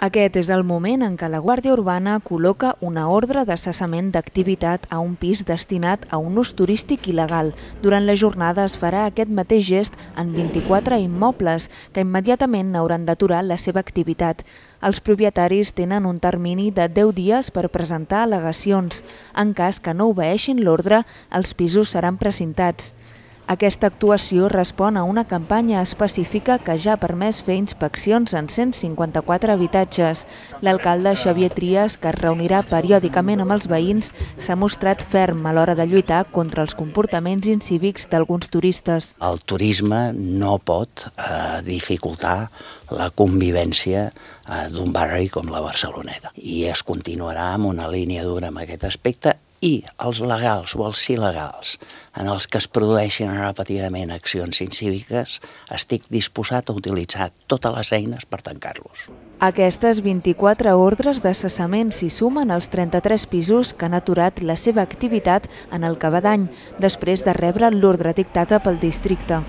Aquest és el moment en què la Guàrdia Urbana col·loca una ordre de cessament d'activitat a un pis destinat a un ús turístic il·legal. Durant la jornada es farà aquest mateix gest en 24 immobles que immediatament hauran d'aturar la seva activitat. Els propietaris tenen un termini de 10 dies per presentar al·legacions. En cas que no obeeixin l'ordre, els pisos seran precintats. Aquesta actuació respon a una campanya específica que ja ha permès fer inspeccions en 154 habitatges. L'alcalde Xavier Trias, que es reunirà periòdicament amb els veïns, s'ha mostrat ferm a l'hora de lluitar contra els comportaments incívics d'alguns turistes. El turisme no pot eh, dificultar la convivència eh, d'un barri com la Barceloneta i es continuarà amb una línia dura en aquest aspecte i els legals o els il·legals en els que es produeixin repetidament accions incíviques, estic disposat a utilitzar totes les eines per tancar-los. Aquestes 24 ordres de cessament s'hi sumen als 33 pisos que han aturat la seva activitat en el que va d'any, després de rebre l'ordre dictada pel districte.